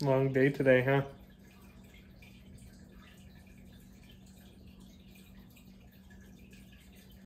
Long day today, huh?